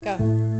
Go.